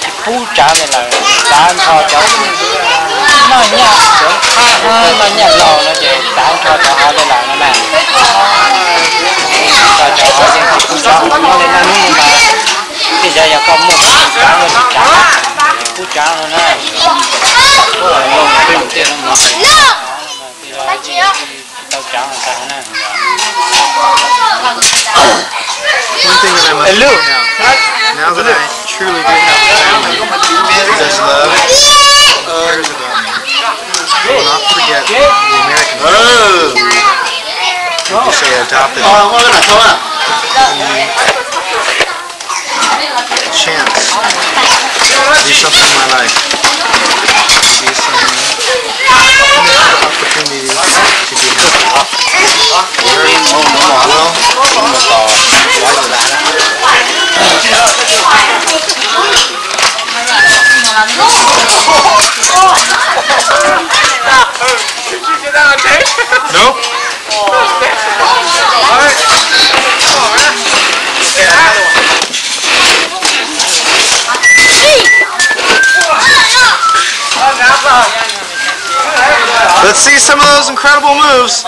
chỉ phú trả về là đã ăn thọ cháu nó nhà nó nhà lò nó để đã ăn thọ cháu họ đây là nó nè. Thọ cháu họ đây chỉ phú trả nó lên nó nuôi mà thì giờ giờ con mua trả nó chỉ trả. Phú trả nó nè. Có là luôn là không tiền nó mà là tao trả người ta nè. One that I now, that I truly get there's love, about me. I will not forget the American people who say adopted me. a chance to do something in my life. Is that? No. Alright. Let's see some of those incredible moves.